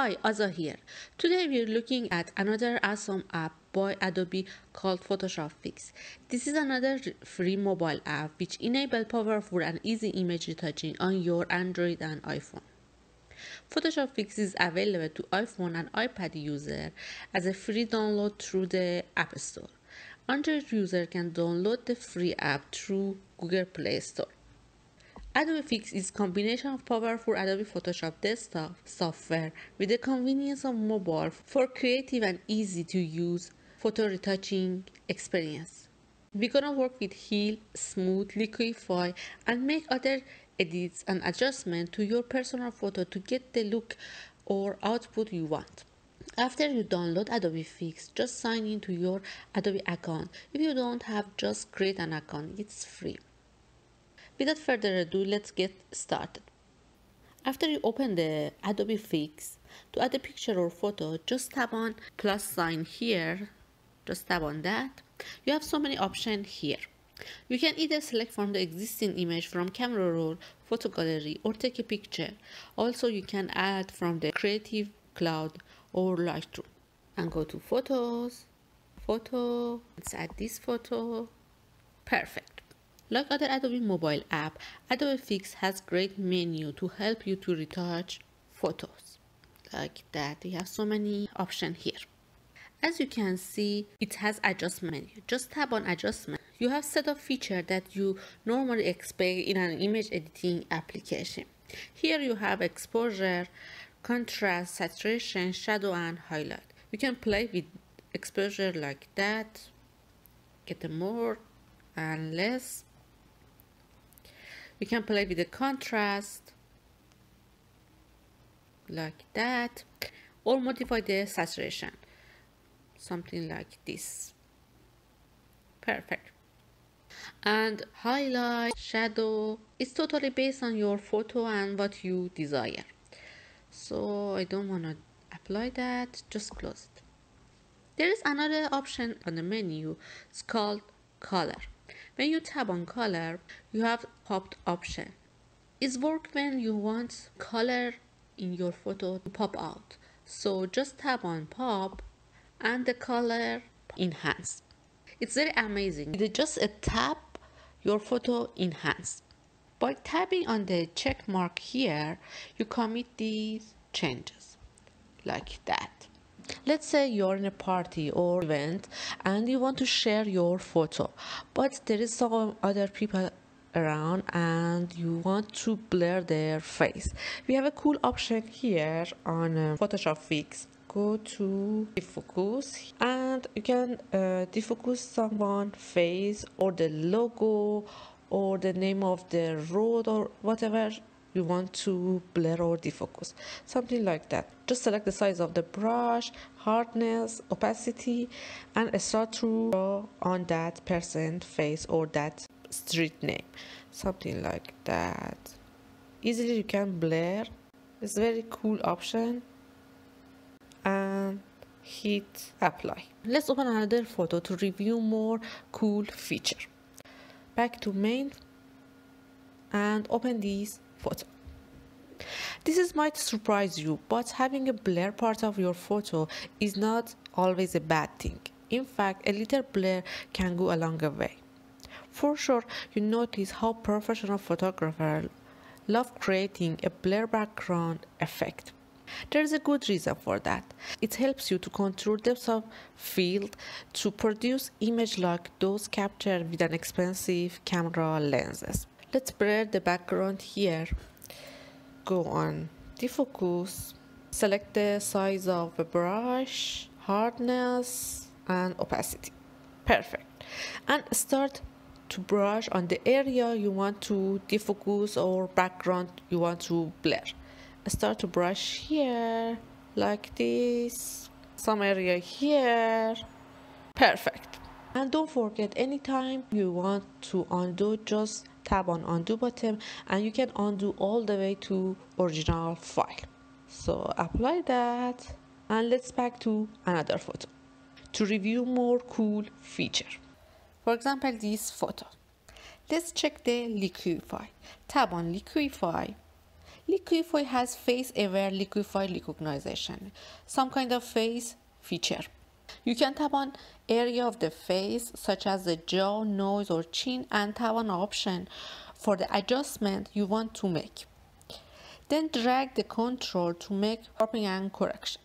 Hi, Aza here. Today we're looking at another awesome app by Adobe called Photoshop Fix. This is another free mobile app which enables powerful and easy image retouching on your Android and iPhone. Photoshop Fix is available to iPhone and iPad user as a free download through the App Store. Android user can download the free app through Google Play Store. Adobe Fix is a combination of powerful Adobe Photoshop desktop software with the convenience of mobile for creative and easy to use photo retouching experience. We're gonna work with heal, smooth, liquify and make other edits and adjustments to your personal photo to get the look or output you want. After you download Adobe Fix, just sign into your Adobe account. If you don't have, just create an account. It's free. Without further ado, let's get started. After you open the Adobe Fix, to add a picture or photo, just tap on plus sign here. Just tap on that. You have so many options here. You can either select from the existing image from camera roll, photo gallery or take a picture. Also you can add from the Creative Cloud or Lightroom. And go to photos, photo, let's add this photo. Perfect. Like other Adobe mobile app, Adobe Fix has great menu to help you to retouch photos. Like that, you have so many options here. As you can see, it has adjustment. Just tap on adjustment. You have set of feature that you normally expect in an image editing application. Here you have exposure, contrast, saturation, shadow and highlight. You can play with exposure like that, get more and less we can play with the contrast like that or modify the saturation. Something like this. Perfect. And highlight shadow. It's totally based on your photo and what you desire. So I don't want to apply that. Just close it. There is another option on the menu. It's called color when you tap on color, you have popped option. It's work when you want color in your photo to pop out. So just tap on pop and the color enhance. It's very amazing. With just a tap, your photo enhance. By tapping on the check mark here, you commit these changes like that. Let's say you're in a party or event and you want to share your photo, but there is some other people around and you want to blur their face. We have a cool option here on uh, Photoshop Fix. Go to defocus and you can uh, defocus someone face or the logo or the name of the road or whatever you want to blur or defocus something like that. Just select the size of the brush hardness opacity and start to draw on that person face or that street name. Something like that. Easily you can blur. It's a very cool option. And hit apply. Let's open another photo to review more cool feature. Back to main. And open these photo. This is might surprise you, but having a blur part of your photo is not always a bad thing. In fact, a little blur can go a longer way. For sure, you notice how professional photographers love creating a blur background effect. There is a good reason for that. It helps you to control depth of field to produce image like those captured with an expensive camera lenses. Let's blur the background here. Go on. Defocus select the size of the brush hardness and opacity. Perfect. And start to brush on the area you want to defocus or background you want to blur. Start to brush here like this. Some area here. Perfect. And don't forget anytime you want to undo just tap on undo button and you can undo all the way to original file. So apply that and let's back to another photo to review more cool feature. For example this photo. Let's check the liquify. Tab on liquify. Liquify has face aware liquify recognition, some kind of face feature. You can tap on area of the face such as the jaw, nose or chin and have on option for the adjustment you want to make. Then drag the control to make cropping and correction.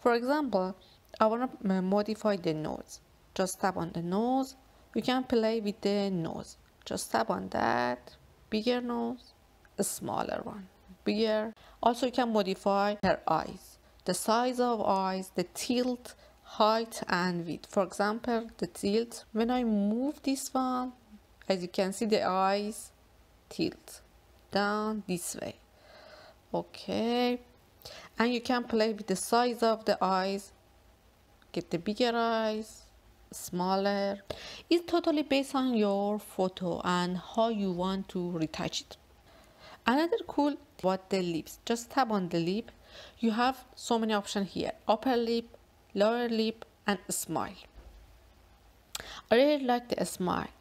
For example, I want to uh, modify the nose. Just tap on the nose. You can play with the nose. Just tap on that. Bigger nose, a smaller one. Bigger. Also, you can modify her eyes. The size of eyes, the tilt, height and width. For example, the tilt. When I move this one, as you can see, the eyes tilt down this way. Okay. And you can play with the size of the eyes get the bigger eyes smaller it's totally based on your photo and how you want to retouch it another cool what the lips just tap on the lip you have so many options here upper lip lower lip and smile. I really like the smile.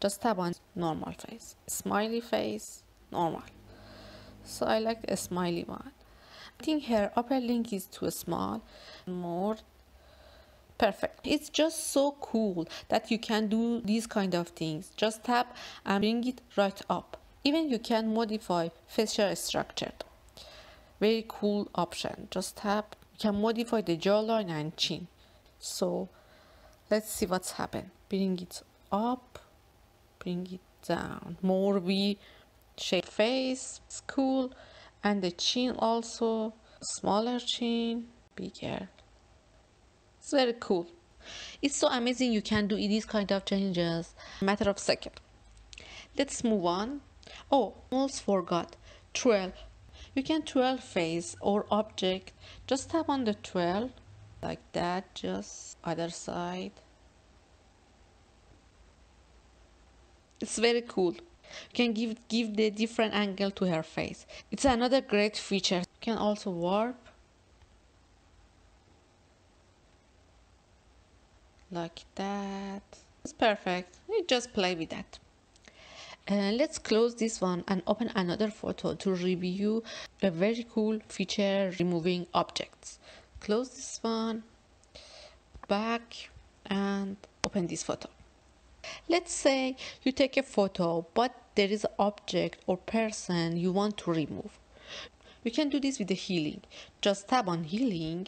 Just tap on normal face. Smiley face normal. So i like a smiley one. I think her upper lip is too small more perfect. It's just so cool that you can do these kind of things. Just tap and bring it right up. Even you can modify facial structure. Very cool option. Just tap you can modify the jawline and chin so let's see what's happened bring it up bring it down more v shape face it's cool and the chin also smaller chin bigger it's very cool. It's so amazing you can do these kind of changes matter of second. Let's move on. Oh, almost forgot. Twirl. You can twirl face or object. Just tap on the twirl like that. Just other side. It's very cool. You can give give the different angle to her face. It's another great feature. You can also warp like that it's perfect you just play with that uh, let's close this one and open another photo to review a very cool feature removing objects. Close this one back and open this photo. Let's say you take a photo but there is an object or person you want to remove. You can do this with the healing. Just tap on healing.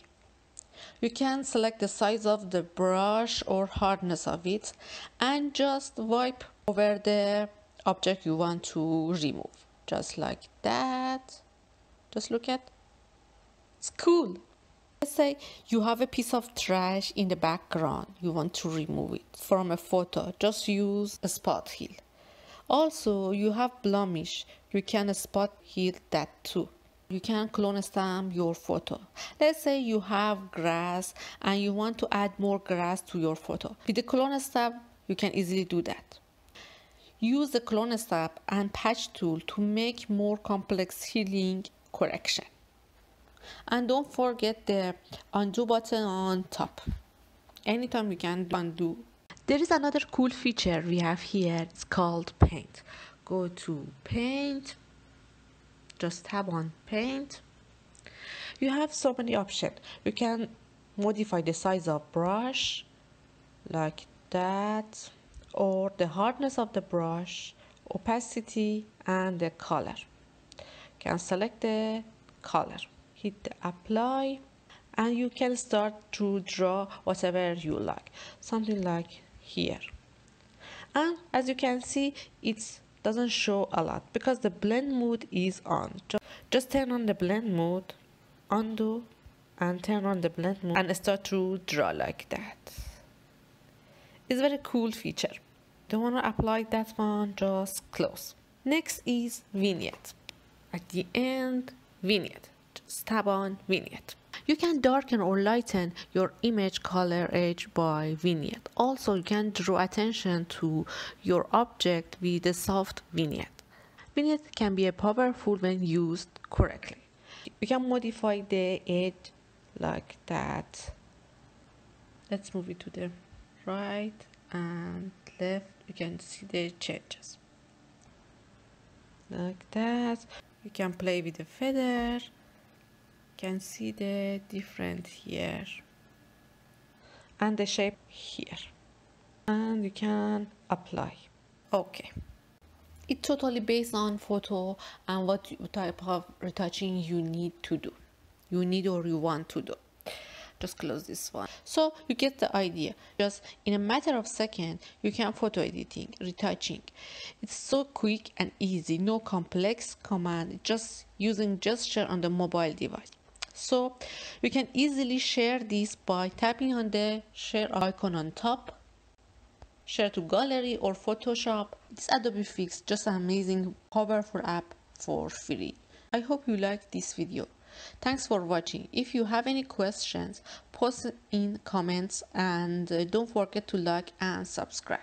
You can select the size of the brush or hardness of it and just wipe over the object you want to remove. Just like that. Just look at. It's cool. Let's say you have a piece of trash in the background. You want to remove it from a photo. Just use a spot heal. Also, you have blemish. You can spot heal that too you can clone stamp your photo let's say you have grass and you want to add more grass to your photo with the clone stamp you can easily do that use the clone stamp and patch tool to make more complex healing correction. And don't forget the undo button on top. Anytime you can undo. There is another cool feature we have here. It's called paint. Go to paint. Just tap on paint. You have so many options. You can modify the size of brush like that or the hardness of the brush opacity and the color. Can select the color. Hit apply and you can start to draw whatever you like. Something like here. And as you can see it doesn't show a lot because the blend mode is on. Just turn on the blend mode undo and turn on the blend mode and start to draw like that it's a very cool feature don't want to apply that one just close next is vignette at the end vignette just tap on vignette you can darken or lighten your image color edge by vignette. Also, you can draw attention to your object with a soft vignette. Vignette can be a powerful when used correctly. You can modify the edge like that. Let's move it to the right and left. You can see the changes. Like that. you can play with the feather. You can see the different here. And the shape here. And you can apply. Okay. It's totally based on photo and what type of retouching you need to do. You need or you want to do just close this one. So you get the idea. Just in a matter of second you can photo editing retouching. It's so quick and easy. No complex command. Just using gesture on the mobile device. So you can easily share this by tapping on the share icon on top share to gallery or photoshop. This adobe fix just an amazing powerful app for free. I hope you liked this video Thanks for watching. If you have any questions, post in comments and uh, don't forget to like and subscribe.